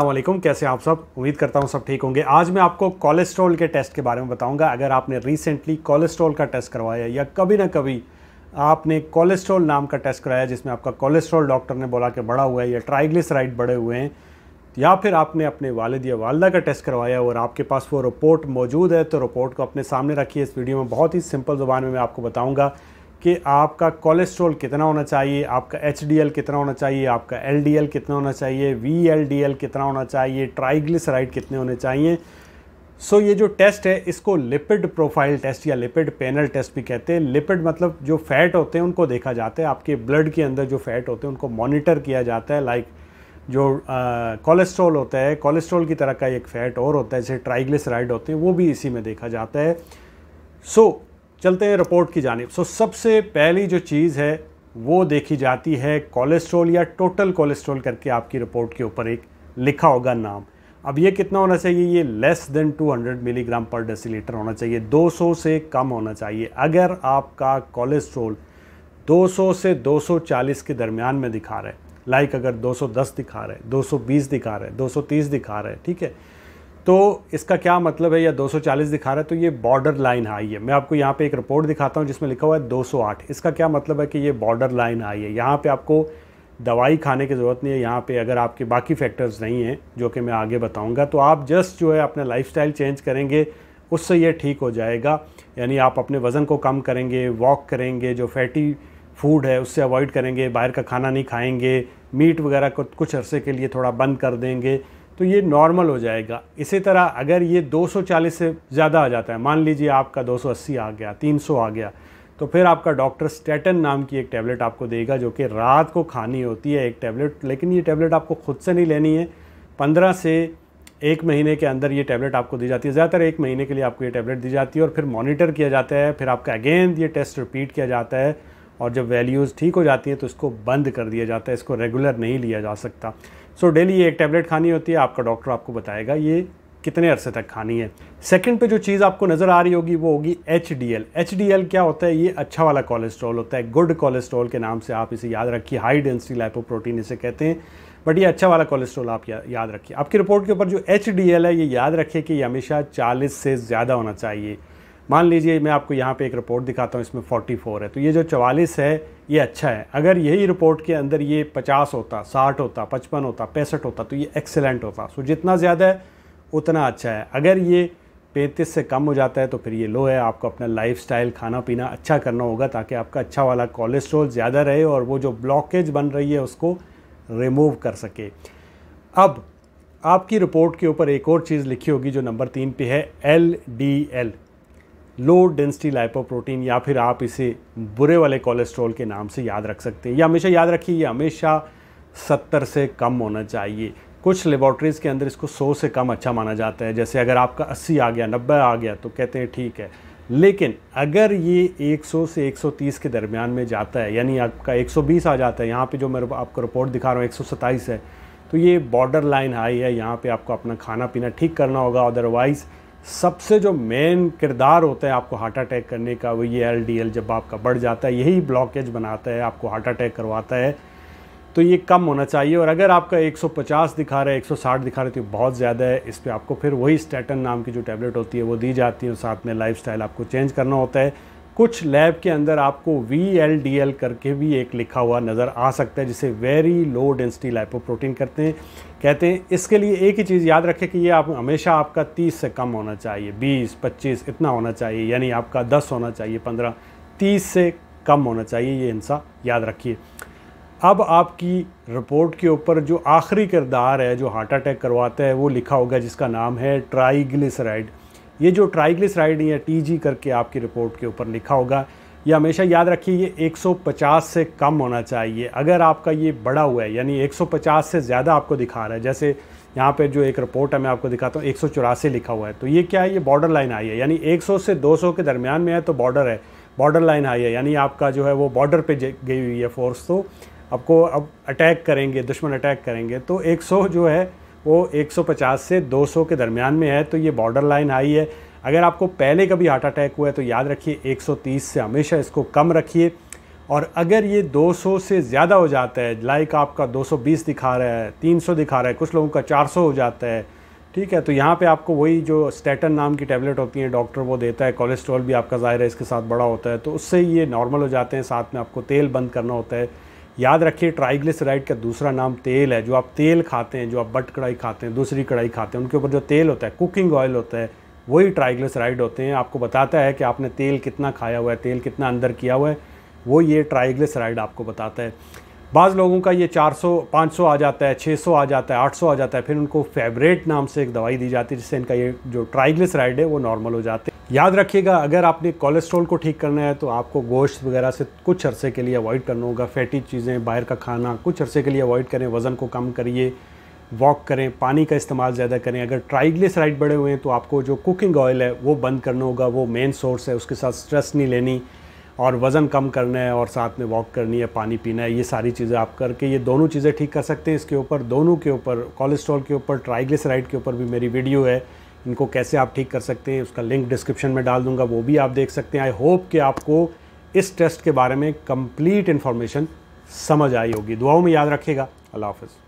वालेकुम कैसे आप सब? उम्मीद करता हूँ सब ठीक होंगे। आज मैं आपको कोलेस्ट्रॉल के टेस्ट के बारे में बताऊँगा। अगर आपने रिसेंटली कोलेस्ट्रॉल का टेस्ट करवाया या कभी ना कभी आपने कोलेस्ट्रॉल नाम का टेस्ट कराया जिसमें आपका कोलेस्ट्रॉल डॉक्टर ने बोला कि बढ़ा हुआ है या ट्राइग्लिसराइड बढ़े हुए हैं, या फिर आपने अपने वालिद या वालदा का टेस्ट करवाया और आपके पास वो रिपोर्ट मौजूद है तो रिपोर्ट को अपने सामने रखिए। इस वीडियो में बहुत ही सिंपल ज़ुबान में मैं आपको बताऊँगा। कि आपका कोलेस्ट्रॉल कितना होना चाहिए आपका एचडीएल कितना होना चाहिए आपका एलडीएल कितना होना चाहिए वीएलडीएल कितना होना चाहिए ट्राइग्लिसराइड कितने होने चाहिए। सो so, ये जो टेस्ट है इसको लिपिड प्रोफ़ाइल टेस्ट या लिपिड पैनल टेस्ट भी कहते हैं। लिपिड मतलब जो फैट होते हैं उनको देखा जाता है। आपके ब्लड के अंदर जो फैट होते हैं उनको मॉनिटर किया जाता है। लाइक जो कोलेस्ट्रॉल होता है कोलेस्ट्रॉल की तरह का एक फ़ैट और होता है जैसे ट्राइग्लिसराइड होते हैं वो भी इसी में देखा जाता है। सो so, चलते हैं रिपोर्ट की जानब। सो सबसे पहली जो चीज़ है, वो देखी जाती है कोलेस्ट्रॉल या टोटल कोलेस्ट्रॉल करके आपकी रिपोर्ट के ऊपर एक लिखा होगा नाम। अब ये कितना होना चाहिए? ये less than 200 milligram per decilitre होना चाहिए। 200 से कम होना चाहिए। अगर आपका कोलेस्ट्रॉल 200 से 240 के दरमियान में दिखा रहा है लाइक अगर 210 दिखा रहा है 220 दिखा रहा है 230 दिखा रहा है, ठीक है? तो इसका क्या मतलब है? या 240 दिखा रहा है तो ये बॉर्डर लाइन आई है। मैं आपको यहाँ पे एक रिपोर्ट दिखाता हूँ, जिसमें लिखा हुआ है 208 इसका क्या मतलब है कि ये बॉर्डर लाइन आई है? यहाँ पे आपको दवाई खाने की ज़रूरत नहीं है, यहाँ पे अगर आपके बाकी फैक्टर्स नहीं हैं, जो कि मैं आगे बताऊँगा तो आप जस्ट जो है अपना लाइफ चेंज करेंगे, उससे ये ठीक हो जाएगा। यानी आप अपने वज़न को कम करेंगे वॉक करेंगे, जो फैटी फ़ूड है, उससे अवॉइड करेंगे, बाहर का खाना नहीं खाएँगे मीट वगैरह को कुछ अरसे के लिए थोड़ा बंद कर देंगे। तो ये नॉर्मल हो जाएगा। इसी तरह अगर ये 240 से ज़्यादा आ जाता है, मान लीजिए आपका 280 आ गया 300 आ गया तो फिर आपका डॉक्टर स्टेटन नाम की एक टैबलेट आपको देगा जो कि रात को खानी होती है एक टैबलेट लेकिन ये टैबलेट आपको खुद से नहीं लेनी है। पंद्रह से एक महीने के अंदर ये टैबलेट आपको दी जाती है। ज़्यादातर एक महीने के लिए आपको ये टैबलेट दी जाती है और फिर मॉनिटर किया जाता है, फिर आपका अगेन ये टेस्ट रिपीट किया जाता है और जब वैल्यूज़ ठीक हो जाती हैं तो इसको बंद कर दिया जाता है, इसको रेगुलर नहीं लिया जा सकता। सो डेली एक टैबलेट खानी होती है आपका डॉक्टर आपको बताएगा ये कितने अरसे तक खानी है। सेकंड पे जो चीज़ आपको नज़र आ रही होगी वो होगी H D L H D L क्या होता है? ये अच्छा वाला कोलेस्ट्रॉल होता है गुड कोलेस्ट्रॉल के नाम से आप इसे याद रखिए हाई डेंसिटी लाइपोप्रोटीन इसे कहते हैं। बट ये अच्छा वाला कोलेस्ट्रॉल आप या, याद रखिए। आपकी रिपोर्ट के ऊपर जो एच डी एल है ये याद रखिए कि ये हमेशा चालीस से ज़्यादा होना चाहिए। मान लीजिए मैं आपको यहाँ पे एक रिपोर्ट दिखाता हूँ, इसमें 44 है। तो ये जो चवालीस है, ये अच्छा है। अगर यही रिपोर्ट के अंदर ये 50 होता 60 होता 55 होता, पैंसठ होता तो ये एक्सेलेंट होता। सो जितना ज़्यादा है, उतना अच्छा है। अगर ये पैंतीस से कम हो जाता है तो फिर ये लो है। आपको अपना लाइफ खाना पीना अच्छा करना होगा, ताकि आपका अच्छा वाला कोलेस्ट्रॉल ज़्यादा रहे और वो जो ब्लॉकेज बन रही है, उसको रिमूव कर सके। अब, आपकी रिपोर्ट के ऊपर एक और चीज़ लिखी होगी, जो नंबर तीन पे है L D L low density lipoprotein या फिर आप इसे बुरे वाले कोलेस्ट्रॉल के नाम से याद रख सकते हैं। या हमेशा याद रखिए, ये हमेशा सत्तर से कम होना चाहिए। कुछ लेबॉर्ट्रीज़ के अंदर इसको सौ से कम अच्छा माना जाता है। जैसे अगर आपका अस्सी आ गया, नब्बे आ गया तो कहते हैं ठीक है। लेकिन अगर ये 100 से 130 के दरमियान में जाता है, यानी आपका 120 आ जाता है, यहाँ पे जो मैं आपको रिपोर्ट दिखा रहा हूँ, एक सौ सत्ताईस है तो ये बॉर्डर लाइन हाई है। यहाँ पे आपको अपना खाना पीना ठीक करना होगा अदरवाइज़ सबसे जो मेन किरदार होता है आपको हार्ट अटैक करने का, वो ये एलडीएल जब आपका बढ़ जाता है, यही ब्लॉकेज बनाता है, आपको हार्ट अटैक करवाता है। तो ये कम होना चाहिए और अगर आपका 150 दिखा रहा है 160 दिखा रहा है तो बहुत ज़्यादा है। इस पर आपको फिर वही स्टेटन नाम की जो टैबलेट होती है, वो दी जाती है और साथ में लाइफ आपको चेंज करना होता है। कुछ लैब के अंदर आपको वी एल डी एल करके भी एक लिखा हुआ नज़र आ सकता है, जिसे वेरी लो डेंसिटी लाइपोप्रोटीन करते हैं। कहते हैं इसके लिए एक ही चीज़ याद रखें कि ये आप हमेशा आपका 30 से कम होना चाहिए 20, 25 इतना होना चाहिए यानी आपका 10 होना चाहिए 15, 30 से कम होना चाहिए ये हिंसा याद रखिए। अब आपकी रिपोर्ट के ऊपर जो आखिरी किरदार है जो हार्ट अटैक करवाता है वो लिखा होगा जिसका नाम है ट्राइग्लिसराइड। ये जो ट्राइग्लिसराइड या टी करके आपकी रिपोर्ट के ऊपर लिखा होगा। ये हमेशा याद रखिए, ये 150 से कम होना चाहिए। अगर आपका ये बड़ा हुआ है, यानी 150 से ज़्यादा आपको दिखा रहा है, जैसे यहाँ पे जो एक रिपोर्ट है, मैं आपको दिखाता हूँ, एक सौ चौरासी लिखा हुआ है तो ये क्या है? ये बॉर्डर लाइन आई है। यानी 100 से 200 के दरमियान में है तो बॉर्डर है। बॉर्डर लाइन आई है, यानी आपका जो है वो बॉर्डर पे गई हुई है फोर्स तो आपको अब अटैक करेंगे, दुश्मन अटैक करेंगे तो 100 जो है, वो 150 से 200 के दरमियान में है तो ये बॉर्डर लाइन आई है। अगर आपको पहले कभी हार्ट अटैक हुआ है तो याद रखिए 130 से हमेशा इसको कम रखिए। और अगर ये 200 से ज़्यादा हो जाता है लाइक आपका 220 दिखा रहा है 300 दिखा रहा है, कुछ लोगों का 400 हो जाता है, ठीक है तो यहाँ पे आपको वही जो स्टेटन नाम की टैबलेट होती है डॉक्टर वो देता है कोलेस्ट्रॉल भी आपका ज़ाहिर है इसके साथ बड़ा होता है तो उससे ये नॉर्मल हो जाते हैं, साथ में आपको तेल बंद करना होता है। याद रखिए ट्राइग्लिसराइड का दूसरा नाम तेल है, जो आप तेल खाते हैं, जो आप बट कढ़ाई खाते हैं, दूसरी कढ़ाई खाते हैं, उनके ऊपर जो तेल होता है कुकिंग ऑयल होता है वही ट्राइग्लिसराइड होते हैं। आपको बताता है कि आपने तेल कितना खाया हुआ है, तेल कितना अंदर किया हुआ है। वो ये ट्राइग्लिसराइड आपको बताता है। बाज़ लोगों का ये 400 500 आ जाता है 600 आ जाता है 800 आ जाता है, फिर उनको फेवरेट नाम से एक दवाई दी जाती है, जिससे इनका ये जो ट्राइग्लिसराइड है वो नॉर्मल हो जाते हैं। याद रखिएगा, अगर आपने कोलेस्ट्रॉल को ठीक करना है तो आपको गोश्त वगैरह से कुछ अरसे के लिए अवॉइड करना होगा। फैटी चीज़ें, बाहर का खाना, कुछ अरसे के लिए अवॉइड करें, वज़न को कम करिए। वॉक करें, पानी का इस्तेमाल ज़्यादा करें। अगर ट्राइग्लिसराइड बढ़े हुए हैं तो आपको जो कुकिंग ऑयल है, वो बंद करना होगा। वो मेन सोर्स है, उसके साथ स्ट्रेस नहीं लेनी और वज़न कम करना है और साथ में वॉक करनी है, पानी पीना है, ये सारी चीज़ें आप करके ये दोनों चीज़ें ठीक कर सकते हैं। इसके ऊपर, दोनों के ऊपर, कोलेस्ट्रॉल के ऊपर ट्राइग्लिसराइड के ऊपर भी मेरी वीडियो है। इनको कैसे आप ठीक कर सकते हैं, उसका लिंक डिस्क्रिप्शन में डाल दूँगा, वो भी आप देख सकते हैं। आई होप कि आपको इस टेस्ट के बारे में कंप्लीट इन्फॉर्मेशन समझ आई होगी। दुआओं में याद रखिएगा। अल्लाह हाफ़